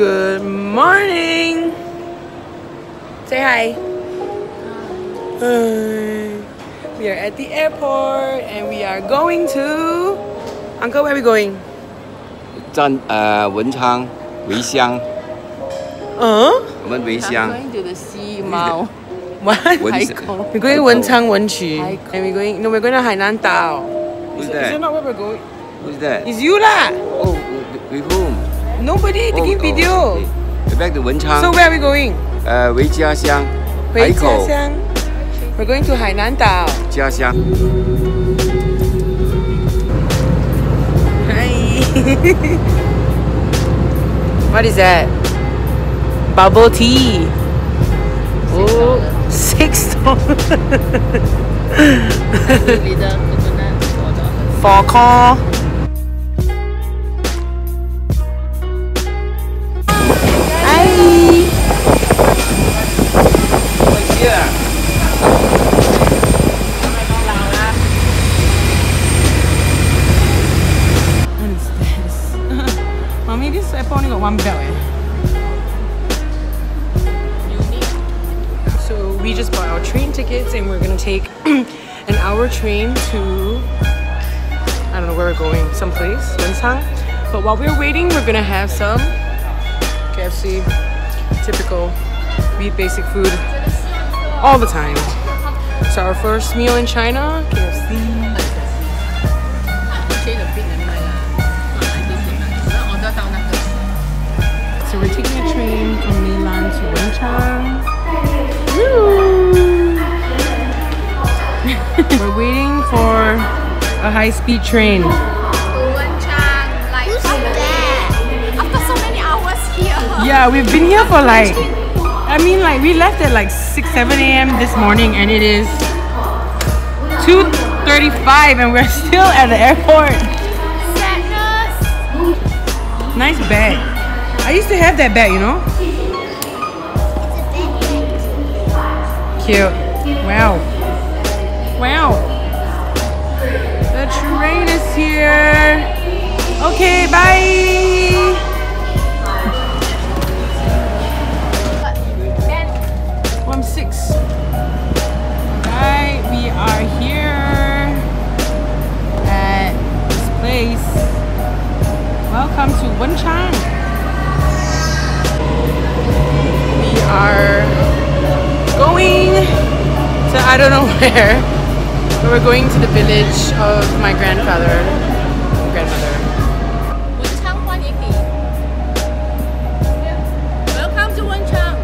Good morning. Say hi. Hi. We are at the airport and we are going to. Uncle, where are we going? 站呃文昌回乡， Uh? 我们回乡 Going to the sea mall. What? 文 We're going 文昌文曲. And we're going. No, we're going to Hainan Dao. Who's Is that that? not where we're going? Who's that? It's you lah. Oh, with whom? Nobody oh, taking oh, video. Oh, okay. Back to Wenchang. So where are we going? Uh, Wei Jia Xiang. Wei Jia Xiang. We're going to Hainan Dao. Jia Xiang. Hi. what is that? Bubble tea. Oh, six dollars. dollars. Four call. take an hour train to, I don't know where we're going, someplace, Winsong. But while we're waiting, we're gonna have some KFC, typical, we basic food all the time. So our first meal in China, KFC. So we're taking a train from Meilan to Wenchang. A high-speed train. Who's that? After so many hours here. Yeah, we've been here for like, I mean, like we left at like 6, 7 a.m. this morning, and it is 2:35, and we're still at the airport. Sadness. Nice bag. I used to have that bag, you know. Cute. Wow. Wow. Train is here. Okay, bye. One six. We are here at this place. Welcome to Wenchang. We are going to I don't know where, we're going to the village of my grandfather, grandmother. Welcome to Wenchang.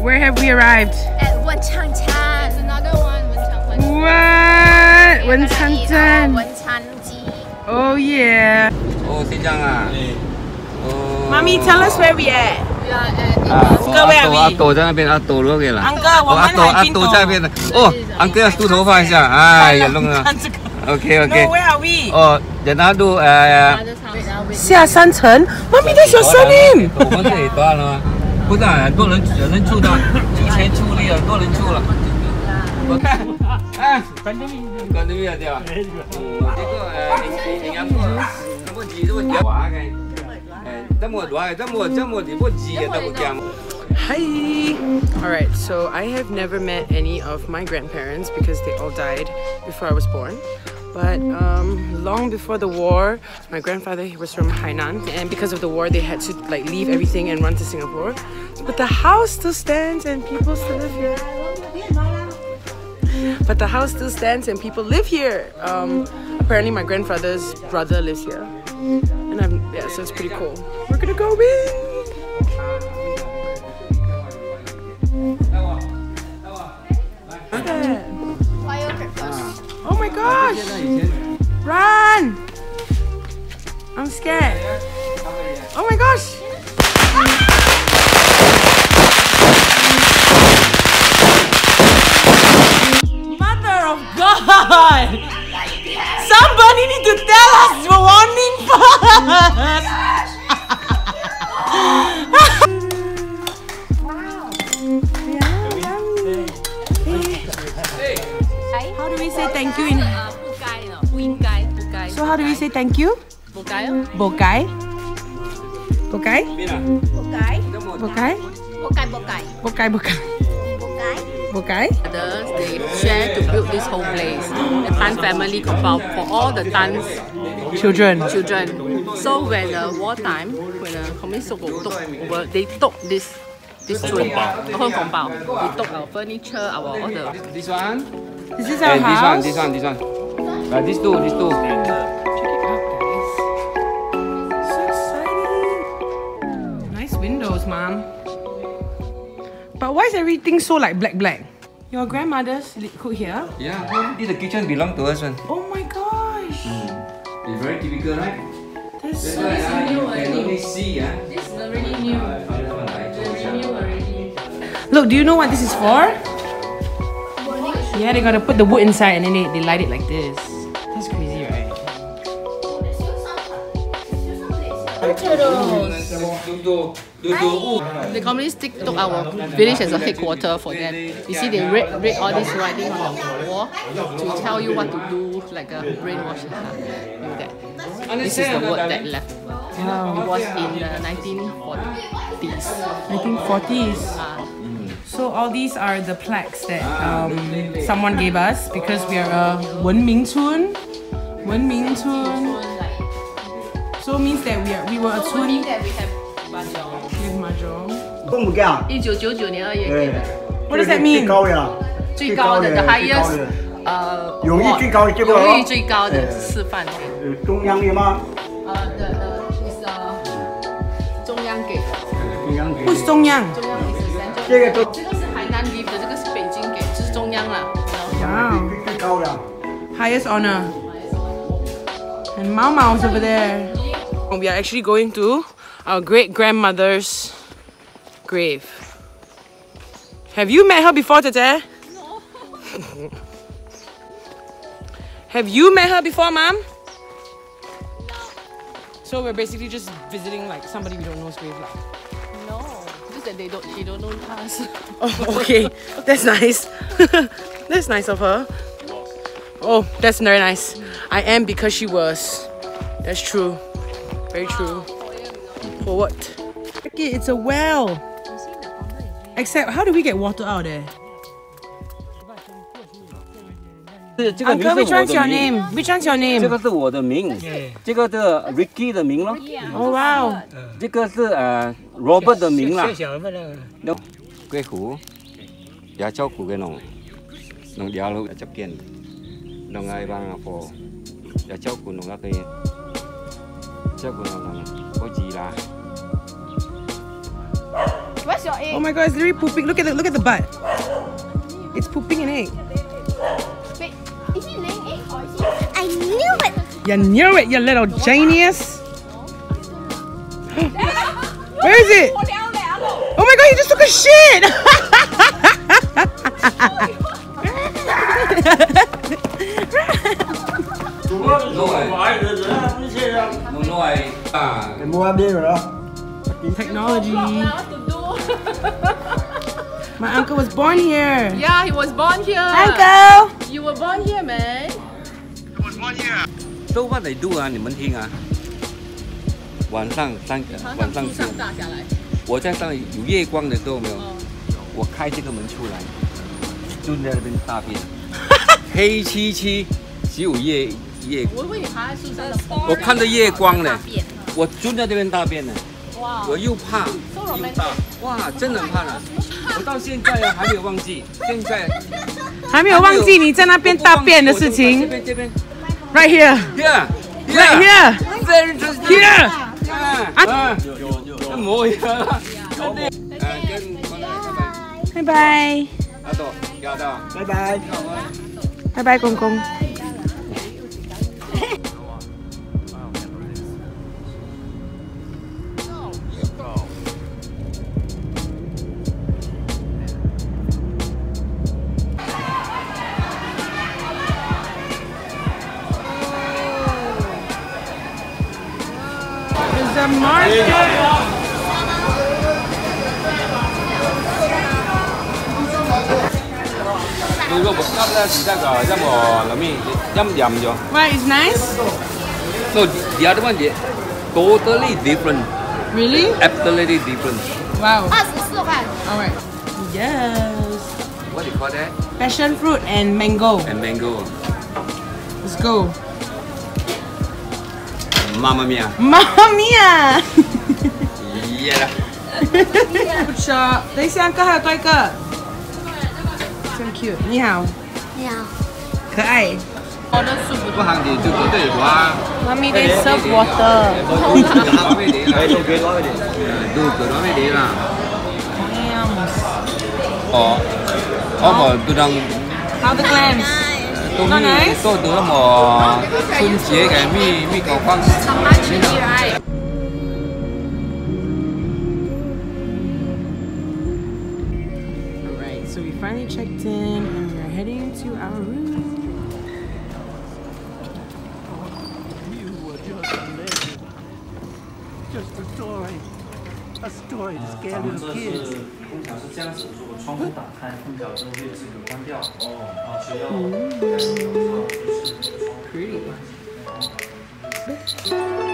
Where have we arrived? At Wenchang Chan. Another one, Wenchang What? Wenchang ah, Chan. Oh yeah. Oh, Xinjiang. Hey. Ah. Oh. Mommy, tell us where we at. We are at 啊， Uncle, where are 阿 we? 斗阿斗在那边，阿斗那边了。 Uncle, 哦，阿斗阿斗在那边的。哦，uncle 要梳头发一下，哎呀，弄了。OK No, OK。 where are we? 哦，人家都呃。 other side. Wait, now wait. 下山城. Mommy, that's your surname. 我们这里多少了吗？不是啊，很多人有人住的，出钱出力，很多人住了。我看，哎，关东米，关东米啊，对吧？嗯，这个呃，营养过，这么急，这么屌啊，个，哎， 这么多，这么这么你不急啊，这么讲。 Hi. All right, so I have never met any of my grandparents because they all died before I was born. But um, long before the war, my grandfather he was from Hainan, and because of the war, they had to like leave everything and run to Singapore. But the house still stands, and people still live here. But the house still stands, and people live here. Um, apparently, my grandfather's brother lives here, and I'm yeah, so it's pretty cool. We're gonna go in. Oh my gosh! Run! I'm scared. How do we say thank you in So how do we say thank you? Bokai. Bokai. Bokai. Bokai. Bokai. Bokai. Bokai. Bokai. Bokai. Bokai. Bokai? Others, they share to build this whole place. The Tan family compound for all the Tan's Children. children. So when the uh, wartime, when the communist took over, they took this this chun, whole compound. They took our furniture, our all the This one. Is this our And this one, this one, this one. Uh, these two, these two. Why is everything so like black black? Your grandmother's li- cook here? Yeah, this the kitchen belong to us one. Oh my gosh. It's very typical, right? That's That's so why uh, you can only see ah. This is already new. Father one like already. Look, do you know what this is for? Yeah, they gotta put the wood inside and then they, they light it like this. That's crazy, right? The communists took our village as a headquarters for them. You see, they read, read all this writing on the wall to tell you what to do, like a brainwash. that. This is the word that left. Wow. It was in the 1940s. 1940s? Uh, so all these are the plaques that um, someone gave us because we are a Wenmingtun. Wenmingtun. So it means that we are we were a tun. with mahjong. 都唔惊。一九九九年二月给的， What does that mean? 最高呀，最高的 the 最高 highest 的呃荣誉最高的结果荣誉最高的哎示范给。呃中央的吗？呃的的 is 呃中央给的，中央给 Who's 中央?中央 is the central。这个都这个是海南 give 的，这个是北京给，这是中央啦。 Wow. 最最高的。 Highest honor. And Mau Mau's over there. We are actually going to our great grandmother's grave. Have you met her before, Tete? No. Have you met her before, Mom? So we're basically just visiting like somebody we don't know's grave. lah. No, just that they don't, she don't know us. Oh, okay. That's nice. that's nice of her. Oh, that's very nice. I am because she was. That's true. Very true. For what? Okay, it's a well. Except, how do we get water out there? 这这个名 Uncle, 是 which 我 one's 的 your 名， name? Which one's your 这 name? 个是我的名，这个是 Ricky 的名咯， Oh wow. 这个是呃 Robert 的名啦。quê khủ giá cho khủ cái nòng nòng giá lâu chấp kiên nòng ai bang phò giá cho khủ nòng cái cho khủ nòng có gì là Where's Your egg? Oh my god, it's literally pooping. Look at the look at the butt. It's pooping an egg. Wait, is he laying egg or is he? I knew it! You knew it, you little genius. Where is it? Oh my god, he just took a shit! Đúng rồi. Đúng rồi. À, Để mua đi rồi đó. Technology. My uncle was born here. yeah, he was born here. Uncle! You were born here, man. 都话得录啊，你们听啊。晚上三个晚上树上大下来。我在上有夜光的时候没有，我开这个门出来，蹲在那边大便，黑漆漆，只有夜夜，我以为你爬在树上的。我看到夜光呢，我蹲在这边大便呢，哇我又怕又大，哇，真的很怕呢。我到现在啊还没有忘记，现在还没有忘记你在那边大便的事情。这情。边这边 Right here.，here Right here. very interesting. Here. 啊啊，一模一樣啦。誒，跟我哋拜拜，拜拜。阿度，加到。拜拜。拜拜，公公。Tôi có một cấp đó thì chắc là chắc là là mi nhâm dầm rồi. Why, it's nice? So the other one, yeah, totally different. Really? Absolutely different. Wow. 二十四块。 Alright. Yes. What do you call that? Passion fruit and mango. And mango. Let's go. Mamma mia. Mamma mia! Yeah. Food shop. 等一下，哥还有多一个。 So cute. 你好，你好。可爱。 Order soup. 不行就就嗰对话。 Mommy, they serve water. 攞咩啲啦？做几多嘅啲？都攞咩啲啦？哦，我个都当 How the clams? 都 Not 咪 nice? 都都冇春节嘅咪咪个方。 Summer chili, right? to our room. Just a story. A story to scare little kids. 空调是这样子，如果窗户打开，空调就会自动关掉。哦，然后需要就是窗 Pretty. Through here. There's another one